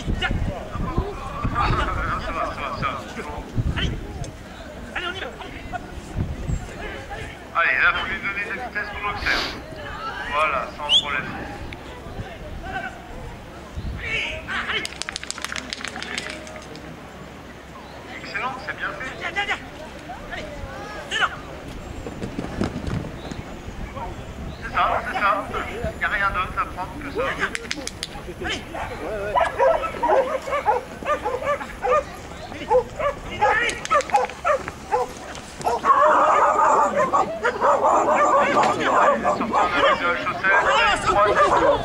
Allez on y va Allez là a lui donner de la vitesse pour l'observer Voilà sans problème Allez Excellent c'est bien fait Tiens tiens tiens C'est ça c'est ça Il n'y a rien d'autre à prendre que ça Allez Ouais ouais What?